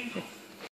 evil